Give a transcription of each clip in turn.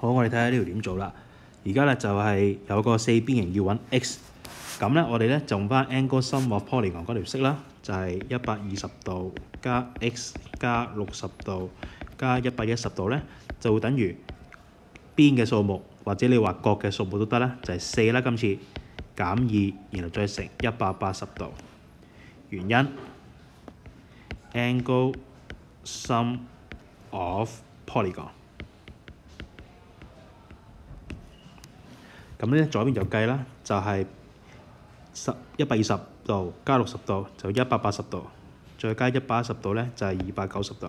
好，我哋睇下呢條點做啦。而家咧就係、有個四邊形要揾 x，咁咧我哋咧就用翻 angle sum of polygon 嗰條式啦，就係一百二十度加 x 加六十度加一百一十度咧，就會等於邊嘅數目或者你話角嘅數目都得啦，就係四啦今次減二，然後再乘一百八十度。原因 angle sum of polygon。咁咧左邊就計啦，就係十一百二十度加六十度就一百八十度，再加一百一十度咧就係二百九十度，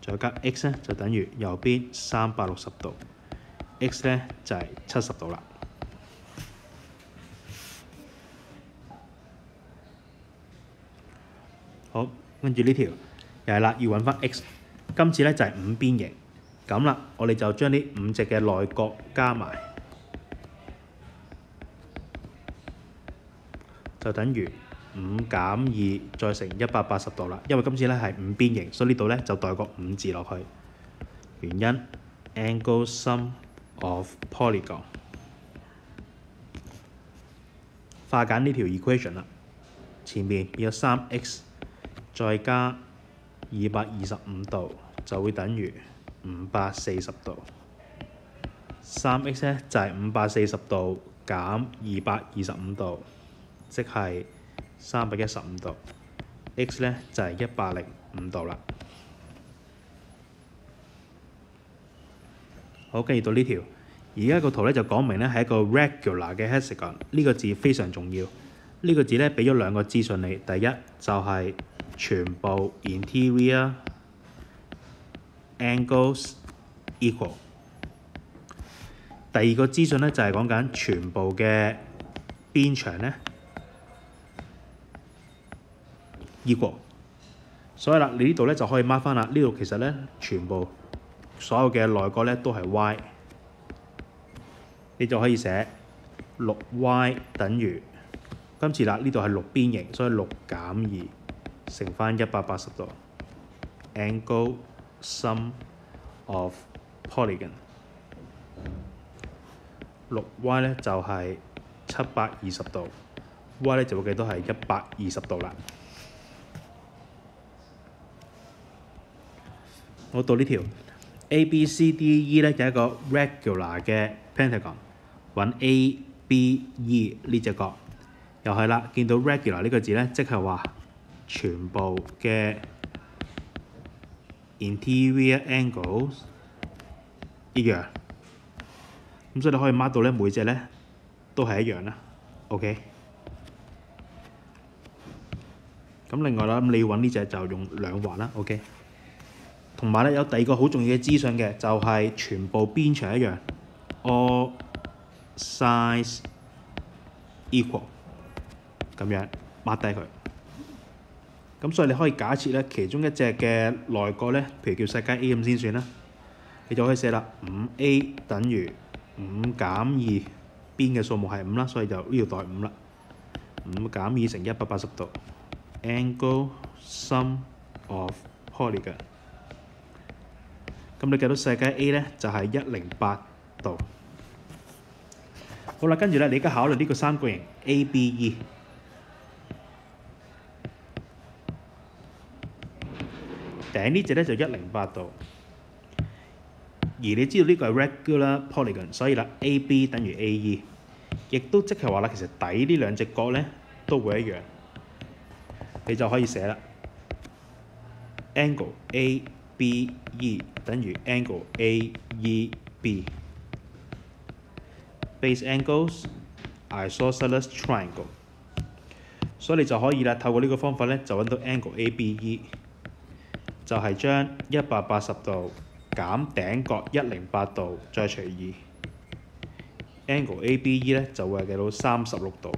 再加 x 咧就等於右邊三百六十度，x 咧就係七十度啦。好，跟住呢條又係啦，要揾翻 x，今次咧就係五邊形，咁啦，我哋就將呢五隻嘅內角加埋。就等於五減二再乘一百八十度啦。因為今次咧係五邊形，所以呢度咧就代個五字落去。原因 angle sum of polygon 化簡呢條 equation 啦，前面有三 x 再加二百二十五度就會等於五百四十度。三 x 咧就係五百四十度減二百二十五度。即係三百一十五度，x 咧就係一百零五度啦。好，跟住到呢條，而家個圖咧就講明咧係一個 regular 嘅 hexagon，呢個字非常重要。呢個字咧俾咗兩個資訊你，第一就係全部 interior angles equal。第二個資訊咧就係講緊全部嘅邊長咧。equal，所以啦，你呢度咧就可以 mark 翻啦。呢度其實咧全部所有嘅內角咧都係 y，你就可以寫六 y 等於今次啦。呢度係六邊形，所以六減二乘翻一百八十度，angle sum of polygon。六 y 咧就係七百二十度，y 咧就會記到係一百二十度啦。我到呢條。A、B、C、D、E 咧就係一個 regular 嘅 pentagon，揾 A、B、E 呢隻角，又係啦，見到 regular 呢個字咧，即係話全部嘅 interior angles 一樣，咁所以你可以 mark 到咧每隻咧都係一樣啦，OK。咁另外啦，咁你要揾呢隻就用兩橫啦，OK。同埋咧有第二個好重要嘅資訊嘅，就係全部邊長一樣，all sides equal，咁樣 mark 低佢。咁所以你可以假設咧，其中一隻嘅內角咧，譬如叫世界 A 咁先算啦，你就可以寫啦，五 A 等於五減二邊嘅數目係五啦，所以就呢度代五啦，五減二乘一百八十度，angle sum of polygon。咁你計到世界 A 咧就係一零八度。好啦，跟住咧，你而家考慮呢個三角形 ABE。頂呢隻咧就一零八度，而你知道呢個係 regular polygon，所以啦，AB 等於 AE，亦都即係話啦，其實底呢兩隻角咧都會一樣，你就可以寫啦，angle A。BE 等於 angle AEB。Base angles isosceles triangle。所以你就可以啦，透過呢個方法咧，就揾到 angle ABE，就係將一百八十度減頂角一零八度再除二，angle ABE 咧就會計到三十六度。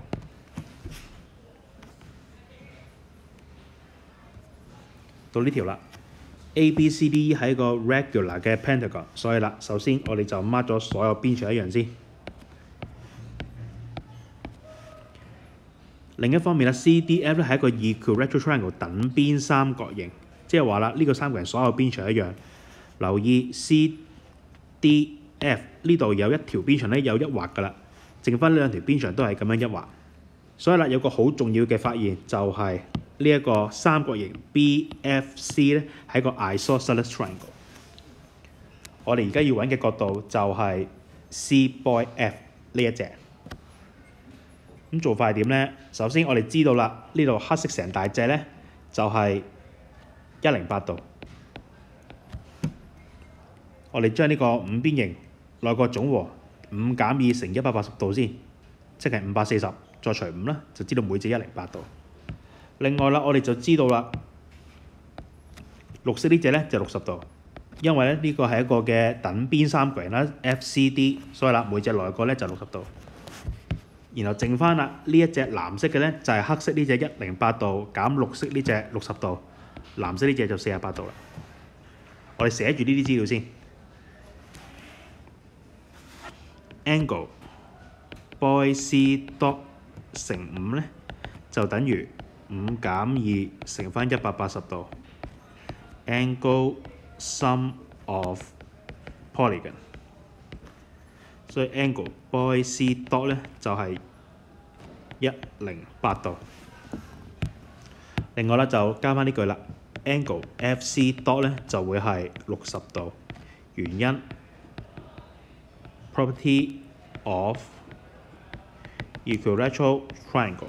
到呢條啦。A、B、C、D、E 係一個 regular 嘅 pentagon，所以啦，首先我哋就 mark 咗所有邊長一樣先。另一方面咧，C、D、F 咧係一個 equilateral triangle 等邊三角形，即係話啦，呢個三角形所有邊長一樣。留意 C、D、F 呢度有一條邊長咧有一畫噶啦，剩翻呢兩條邊長都係咁樣一畫。所以啦，有個好重要嘅發現就係呢一個三角形 BFC 咧係一個 isosceles triangle。我哋而家要揾嘅角度就係 CBOF 呢一隻。咁做法係點咧？首先我哋知道啦，呢度黑色成大隻咧就係一零八度。我哋將呢個五邊形內角總和五減二乘一百八十度先，即係五百四十，再除五啦，就知道每隻一零八度。另外啦，我哋就知道啦，綠色呢隻咧就六十度，因為咧呢個係一個嘅等邊三角形啦，FCD，所以啦每隻內角咧就六十度。然後剩翻啦，呢一隻藍色嘅咧就係黑色呢隻一零八度減綠色呢隻六十度，藍色呢隻就四十八度啦。我哋寫住呢啲資料先。angle boy c dot 乘五咧就等於五減二乘翻一百八十度。angle sum of polygon，所以 angle boy c dot 咧就係一零八度。另外咧就加翻呢句啦，angle f c dot 咧就會係六十度。原因 property of equilateral triangle。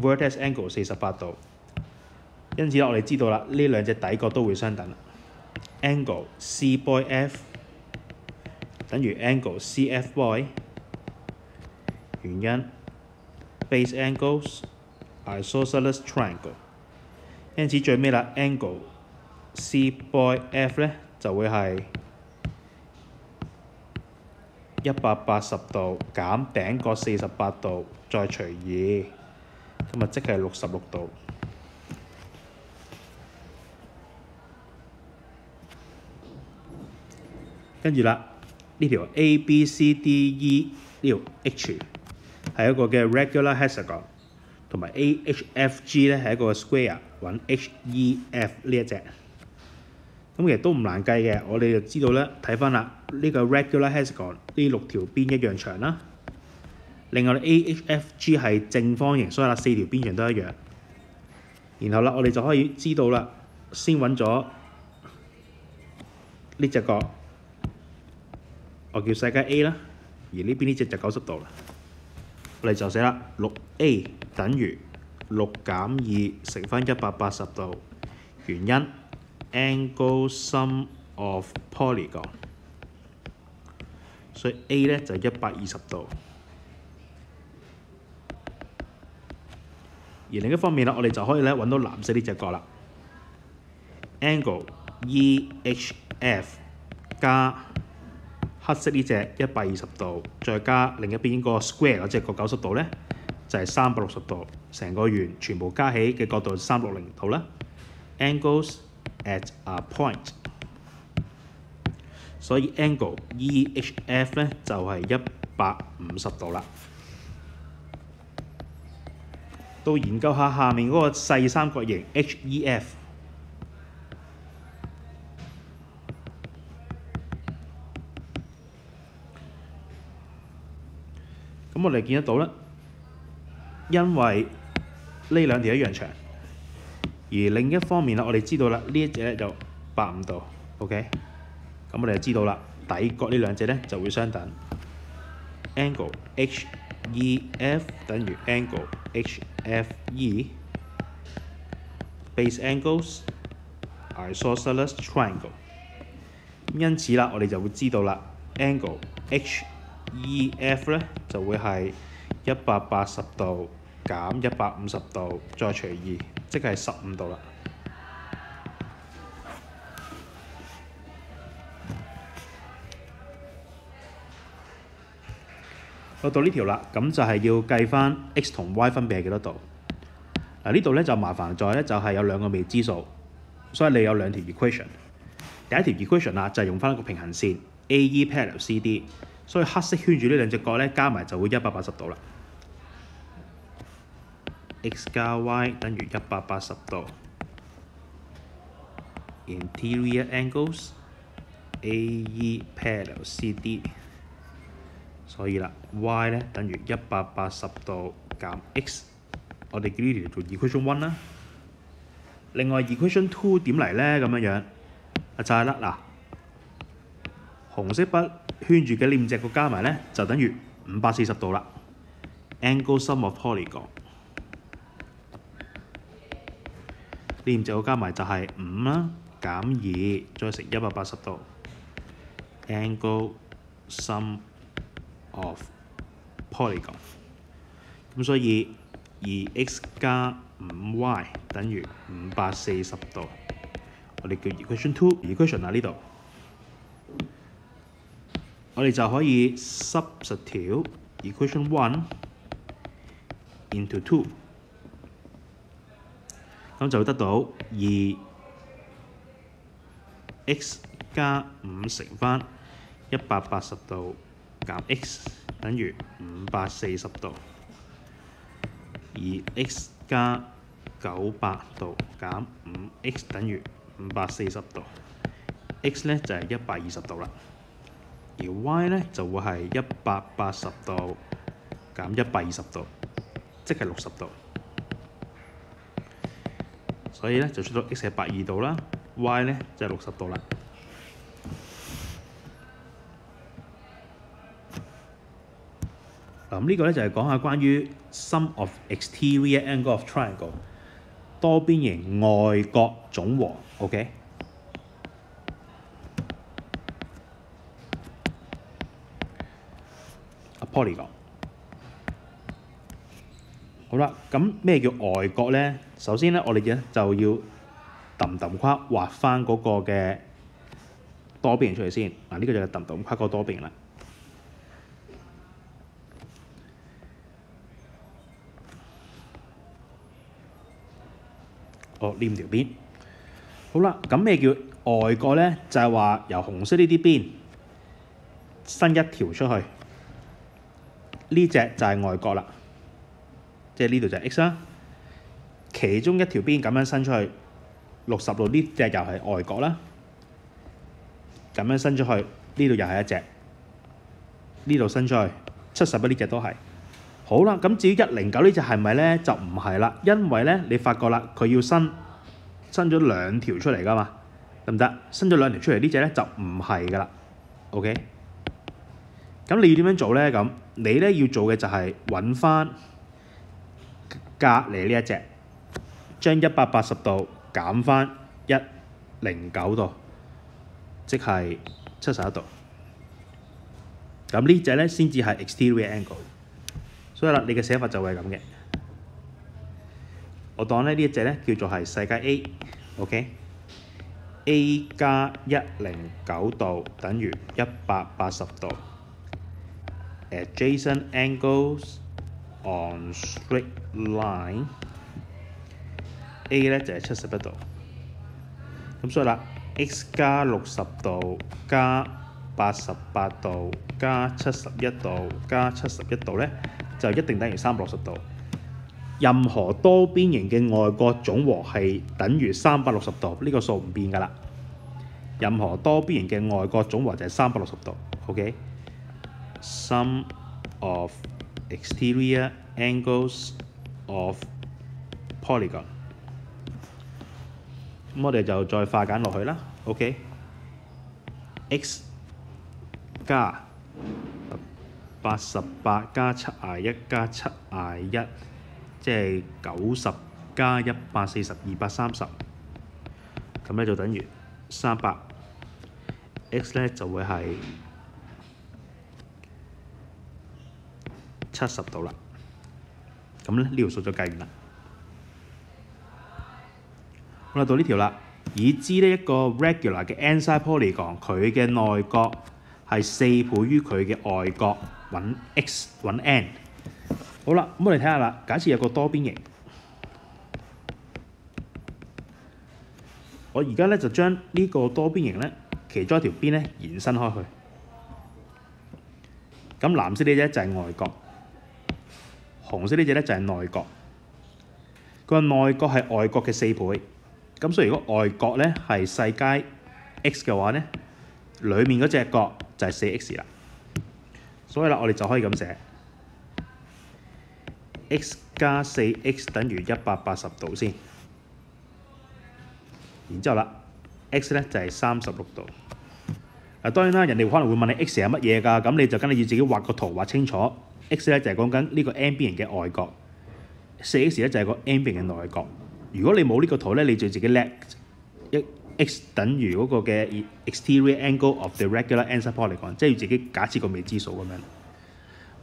vertex angle 四十八度，因此我哋知道啦，呢兩隻底角都會相等。angle C boy F 等於 angle C.F. boy，原因 base angles isosceles triangle，因此最尾啦，angle C boy F 咧就會係一百八十度減頂角四十八度，再除二，咁啊即係六十六度。跟住啦，呢條 A、B、C、D、E 呢條 H 係一個嘅 regular hexagon，同埋 A、H、F、G 咧係一個 square，揾 H、E、F 呢一隻。咁其實都唔難計嘅，我哋就知道咧，睇翻啦，呢個 regular hexagon 呢六條邊一樣長啦。另外 A、H、F、G 係正方形，所以啦四條邊長都一樣。然後啦，我哋就可以知道啦，先揾咗呢隻角，我叫世界 A 啦，而呢邊呢隻就九十度啦。我哋就寫啦，六 A 等於六減二乘翻一百八十度，原因 angle sum of polygon，所以 A 咧就一百二十度。而另一方面啦，我哋就可以咧揾到藍色呢隻角啦，angle EHF 加黑色呢隻一百二十度，再加另一邊個 square 嗰隻個九十度咧，就係三百六十度，成個圓全部加起嘅角度三六零度啦。angles at a point，所以 angle EHF 咧就係一百五十度啦。到研究下下面嗰個細三角形 HEF，咁我哋見得到啦，因為呢兩條一樣長，而另一方面啦，我哋知道啦，呢一隻咧就八五度，OK，咁我哋就知道啦，底角呢兩隻咧就會相等，angle H。E.F 等於 angle H.F.E base angles isosceles triangle。因此啦，我哋就會知道啦，angle H.E.F 咧就會係一百八十度減一百五十度再除二，即係十五度啦。到到呢條啦，咁就係要計翻 x 同 y 分別係幾多度。嗱呢度咧就麻煩在咧就係有兩個未知數，所以你有兩條 equation。第一條 equation 啦就係用翻一個平行線 AE parallel CD，所以黑色圈住呢兩隻角咧加埋就會一百八十度啦。x 加 y 等於一百八十度。Interior angles AE parallel CD，所以啦，y 咧等於一百八十度減 x，我哋叫呢條做 equation one 啦。另外 equation two 點嚟咧？咁樣樣啊就係啦，嗱，紅色筆圈住嘅呢五隻角加埋咧，就等於五百四十度啦。Angle sum of polygon 呢五隻角加埋就係五啦。減二再乘一百八十度，angle sum of polygon。咁所以二 x 加五 y 等於五百四十度。我哋叫 equation two，equation 喺呢度。我哋就可以 sub 十條 equation one into two，咁就會得到二。x 加五乘翻一百八十度減 x 等於五百四十度，而 x 加九百度減五 x 等於五百四十度，x 咧就係一百二十度啦，而 y 咧就會係一百八十度減一百二十度，即係六十度，所以咧就出到 x 係百二度啦。y 咧就係六十度啦。嗱，咁呢個咧就係講下關於 sum of exterior angle of triangle 多邊形外角總和，OK？A polygon。好啦，咁咩叫外角咧？首先咧，我哋咧就要揼揼框畫翻嗰個嘅多邊形出嚟先。嗱，呢個就係揼揼框個多邊形啦。哦，呢五條邊。好啦，咁咩叫外角咧？就係話由紅色呢啲邊伸一條出去，呢隻就係外角啦。即係呢度就係 x 啦。其中一條邊咁樣伸出去。六十度呢隻又係外角啦，咁樣伸出去，呢度又係一隻，呢度伸出去，七十一呢隻都係。好啦，咁至於一零九呢隻係咪咧？就唔係啦，因為咧你發覺啦，佢要伸伸咗兩條出嚟噶嘛，得唔得？伸咗兩條出嚟呢隻咧就唔係噶啦，OK。咁你要點樣做咧？咁你咧要做嘅就係揾翻隔離呢一隻，將一百八十度。減翻一零九度，即係七十一度。咁呢隻咧先至係 exterior angle。所以啦，你嘅寫法就係咁嘅。我當咧呢一隻咧叫做係世界 A，OK？A 加一零九度等於一百八十度。Adjacent angles on straight line。A 咧就係七十一度，咁所以啦，x 加六十度加八十八度加七十一度加七十一度咧，就一定等於三百六十度。任何多邊形嘅外角總和係等於三百六十度，呢個數唔變㗎啦。任何多邊形嘅外角總和就係三百六十度。OK，sum of exterior angles of polygon。咁我哋就再化簡落去啦，OK？x 加八十八加七廿一加七廿一，即係九十加一百四十二百三十，咁咧就等於三百。x 咧就會係七十度啦。咁咧呢條數就計完啦。好啦，到呢條啦，已知呢一個 regular 嘅 n-side polygon，佢嘅內角係四倍於佢嘅外角揾 x 揾 n。好啦，咁我哋睇下啦。假設有個多邊形，我而家咧就將呢個多邊形咧其中一條邊咧延伸開去。咁藍色呢隻就係外角，紅色呢隻咧就係內角。佢話內角係外角嘅四倍，咁所以如果外角咧係細階 x 嘅話咧，裡面嗰隻角就係四 x 啦。所以啦，我哋就可以咁寫，x 加四 x 等於一百八十度先。然之後啦，x 咧就係三十六度。嗱當然啦，人哋可能會問你 x 係乜嘢㗎？咁你就梗係要自己畫個圖畫清楚。x 咧就係講緊呢個 n 邊形嘅外角，四 x 咧就係個 n 邊形嘅內角。如果你冇呢個圖咧，你就自己叻一 x 等於嗰個嘅 exterior angle of the regular answer polygon，即係要自己假設個未知數咁樣。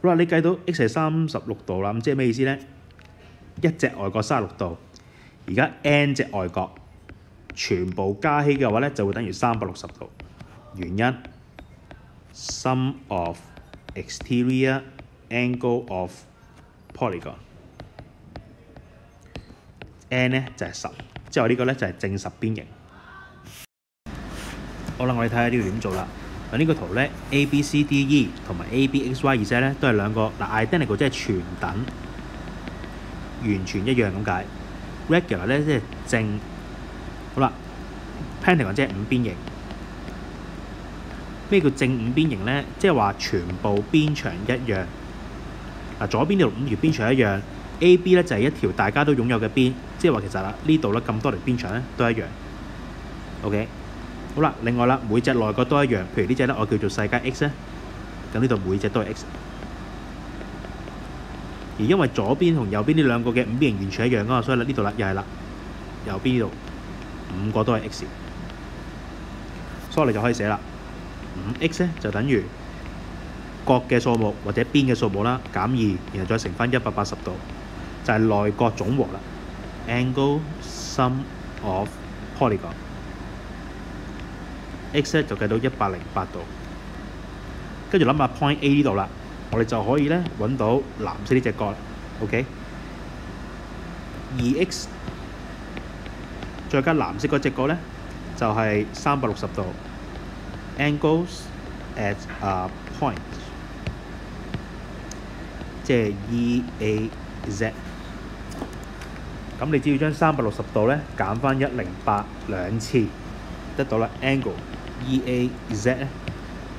好啦，你計到 x 係三十六度啦，咁即係咩意思咧？一隻外角三十六度，而家 n 隻外角全部加起嘅話咧，就會等於三百六十度。原因 sum of exterior angle of polygon n 咧就係十，之後呢個咧就係正十邊形。好啦，我哋睇下呢個點做啦。嗱呢個圖咧，A B C D E 同埋 A B X Y Z 咧都係兩個嗱 identical 即係全等，完全一樣咁解。regular 咧即係正，好啦，pentagon 即係五邊形。咩叫正五邊形咧？即係話全部邊長一樣。嗱，左邊呢度五條邊長一樣，A、B 咧就係一條大家都擁有嘅邊，即係話其實啦，呢度咧咁多條邊長咧都一樣。OK，好啦，另外啦，每隻內角都一樣。譬如呢隻咧，我叫做細階 X 咧，咁呢度每隻都係 X。而因為左邊同右邊呢兩個嘅五邊形完全一樣啊，所以呢度啦又係啦，右邊呢度五個都係 X，所以我哋就可以寫啦。五 x 咧就等於角嘅數目或者邊嘅數目啦，減二，然後再乘翻一百八十度，就係內角總和啦。Angle sum of polygon x 咧就計到一百零八度，跟住諗下 point A 呢度啦，我哋就可以咧揾到藍色呢隻角。OK，二 x 再加藍色嗰隻角咧就係三百六十度。angles at a point，即係 E A Z。咁你只要將三百六十度咧減翻一零八兩次，得到啦 angle E A Z 咧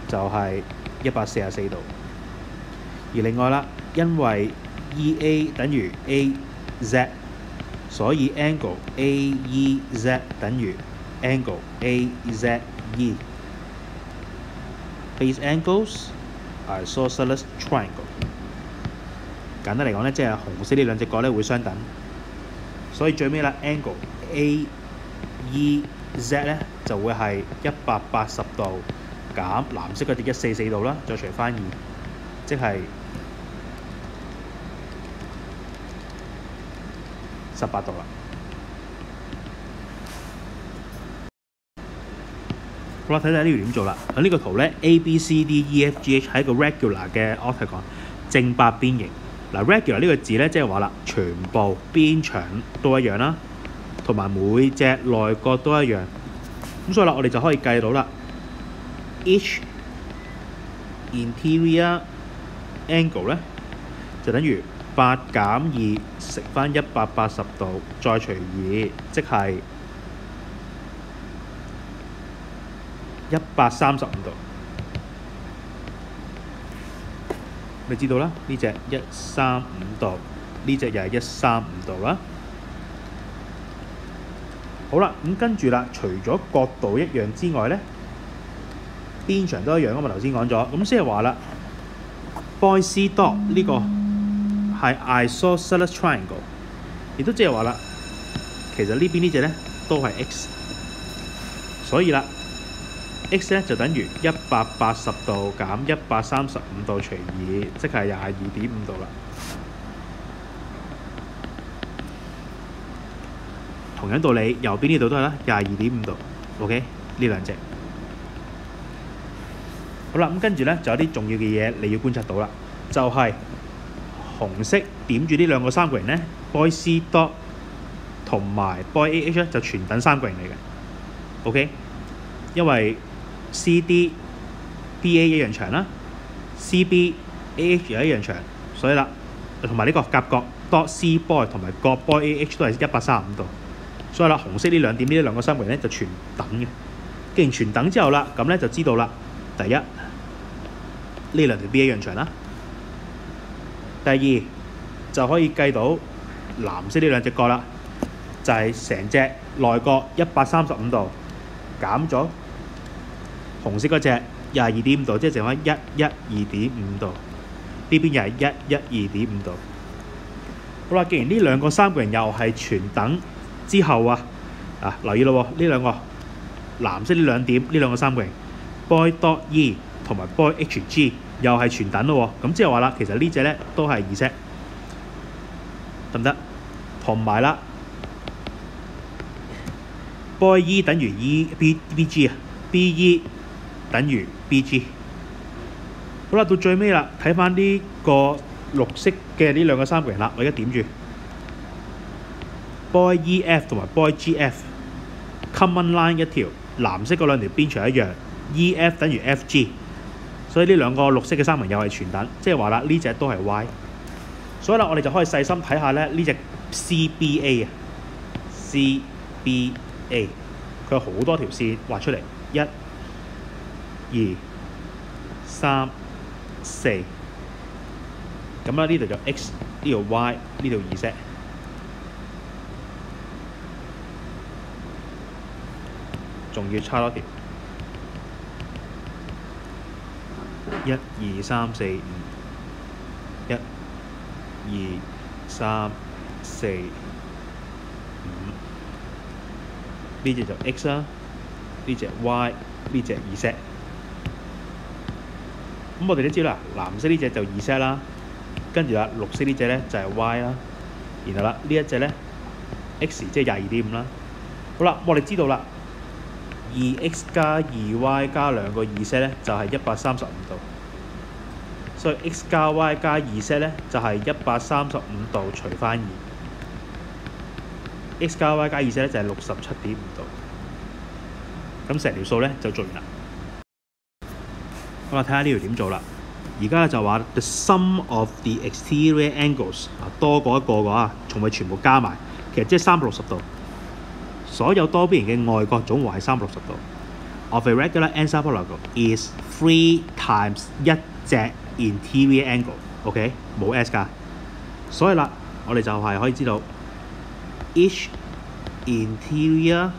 就係一百四十四度。而另外啦，因為 E A 等於 A Z，所以 angle A E Z 等於 angle A Z E。Base angles are isosceles triangle。簡單嚟講咧，即係紅色呢兩隻角咧會相等，所以最尾啦，angle A E Z 咧就會係一百八十度減藍色嗰隻一四四度啦，再除翻二，即係十八度啦。好啦，睇睇呢條點做啦。喺呢個圖咧，A、B、C、D、E、F、G、H 係一個 regular 嘅 octagon 正八邊形。嗱，regular 呢個字咧，即係話啦，全部邊長都一樣啦，同埋每隻內角都一樣。咁所以啦，我哋就可以計到啦。Each interior angle 咧就等於八減二乘翻一百八十度，再除二，即係一百三十五度，你知道啦？呢隻一三五度，呢隻又係一三五度啦。好啦，咁跟住啦，除咗角度一樣之外咧，邊長都一樣啊嘛。頭先講咗，咁即係話啦，Boy C dot 呢個係 isosceles triangle，亦都即係話啦，其實呢邊呢隻咧都係 x，所以啦。x 咧就等於一百八十度減一百三十五度除二，即係廿二點五度啦。同樣道理，右邊呢度都係啦，廿二點五度。OK，呢兩隻。好啦，咁跟住咧就有啲重要嘅嘢你要觀察到啦，就係、紅色點住呢兩個三角形咧，boy C dot 同埋 boy A H 咧就全等三角形嚟嘅，OK？因為 C D B A 一樣長啦，C B A H 又一樣長，所以啦，同埋呢個夾角 dot C boy 同埋角 boy A H 都係一百三十五度，所以啦，紅色呢兩點呢兩個三角形咧就全等嘅。既然全等之後啦，咁咧就知道啦，第一呢兩條 B 一樣長啦，第二就可以計到藍色呢兩隻角啦，就係成隻內角一百三十五度減咗紅色嗰隻廿二點五度，即係剩翻一一二點五度。呢邊又係一一二點五度。好啦，既然呢兩個三角形又係全等之後啊，啊留意咯，呢兩個藍色呢兩點呢兩個三角形，boy dot E 同埋 boy H G 又係全等咯，咁即係話啦，其實呢隻咧都係二色得唔得？同埋啦，boy E 等於 E B B G 啊，B E 等於 B G。好啦，到最尾啦，睇翻呢個綠色嘅呢兩個三角形啦，我而家點住 boy E F 同埋 boy G F common line 一條，藍色嗰兩條邊長一樣，E F 等於 F G，所以呢兩個綠色嘅三文又係全等，即係話啦，呢隻都係 Y。所以啦，我哋就可以細心睇下咧呢隻 C B A 啊，C B A，佢有好多條線畫出嚟，一、二、三。四咁啦，呢度就 X，呢度 Y，呢度二色仲要差多條，一二三四五，一、二、三、四、五，呢隻就 X 啦，呢隻 Y，呢隻二 set。咁我哋都知啦，藍色呢隻就二 set 啦，跟住啦綠色呢隻咧就係 Y 啦，然後啦呢一隻咧 X 即係廿二點五啦。好啦，我哋知道啦，二 X 加二 Y 加兩個二 set 咧就係一百三十五度，所以 X 加 Y 加二 set 咧就係一百三十五度除翻二，X 加 Y 加二 set 咧就係六十七點五度。咁成條數咧就做完啦。我睇下呢條點做啦。而家就話 the sum of the exterior angles，多過一個嘅話，從未全部加埋，其實即係三百六十度。所有多邊形嘅外角總和係三百六十度。Of a regular answer polygon is three times 一隻 interior angle，OK，、冇 s 㗎。所以啦，我哋就係可以知道 each interior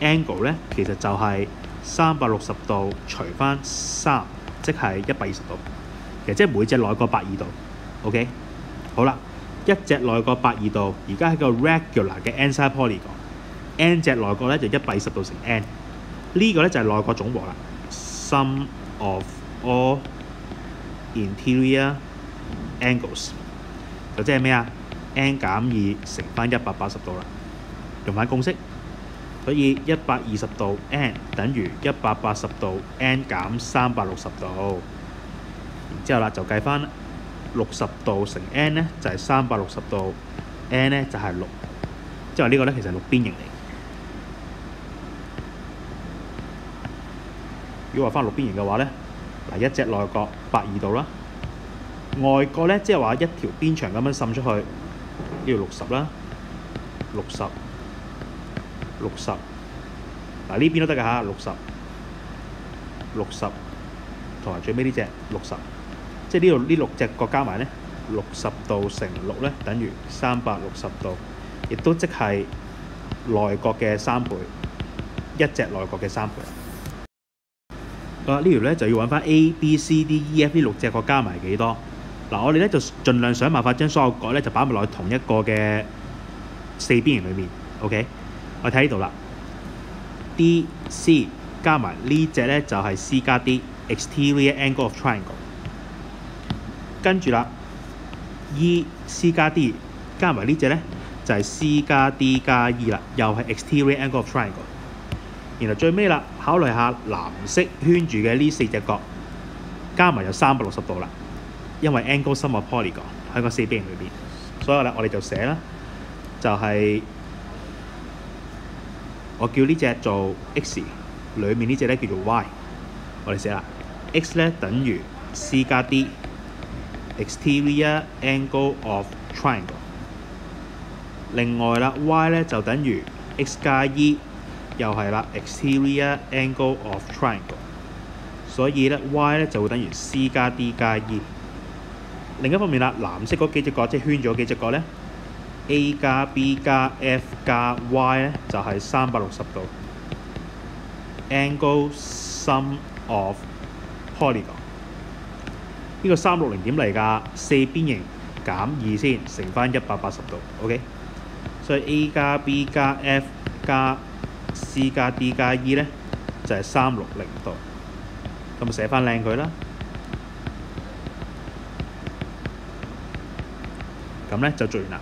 angle 咧，其實就係、三百六十度除翻三，即係一百二十度。其實即係每隻內角八二度。OK，好啦，一隻內角八二度，而家喺個 regular 嘅 n-side polygon，n 隻內角咧就一百十度乘 n。呢個咧就係內角總和啦。Sum of all interior angles 就即係咩啊？n 減二乘翻一百八十度啦。用翻公式。所以一百二十度 n 等於一百八十度 n 減三百六十度，然之後啦就計翻六十度乘 n 咧就係三百六十度，n 咧就係六，即係話呢個咧其實係六邊形嚟。如果話翻六邊形嘅話咧，嗱一隻內角八二度啦，外角咧即係話一條邊長咁樣滲出去，呢度六十啦，六十。六十，嗱呢邊都得㗎嚇，六十，六十，同埋最尾呢隻六十，即係呢度呢六隻角加埋咧，六十度乘六咧等於三百六十度，亦都即係內角嘅三倍，一隻內角嘅三倍。好啦，呢條咧就要揾翻 A、B、C、D、E、F 呢六隻角加埋幾多？嗱，我哋咧就盡量想辦法將所有角咧就擺埋落去同一個嘅四邊形裏面，OK？我睇呢度啦，D、C 加埋呢隻咧就係 C 加 D，exterior angle of triangle。跟住啦，E、C 加 D 加埋呢隻咧就係 C 加 D 加 E 啦，又係 exterior angle of triangle。然後最尾啦考慮下藍色圈住嘅呢四隻角，加埋有三百六十度啦。因為 angle sum of polygon 喺個四邊形裏邊，所以咧我哋就寫啦，就係、我叫呢隻做 x，裏面呢隻咧叫做 y。我哋寫啦，x 咧等於 c 加 d Exterior angle of triangle。另外啦，y 咧就等於 x 加 e，又係啦，exterior angle of triangle。所以咧，y 咧就會等於 c 加 d 加 e。另一方面啦，藍色嗰幾隻角即係圈咗幾隻角咧，a 加 b 加 f 加 y 咧就係三百六十度。angle sum of polygon 呢個三六零點嚟㗎，四邊形減二先，乘翻一百八十度，OK。所以 A 加 B 加 F 加 C 加 D 加 E 咧就係三六零度，咁咪寫翻靚佢啦。咁咧就做完啦。